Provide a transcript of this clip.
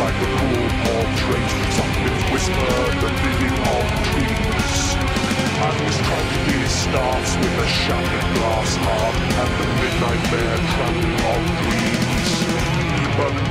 like a cool portrait Something whispered the living of dreams And this tragedy starts with a shattered glass heart And the midnight bear trampling on dreams. But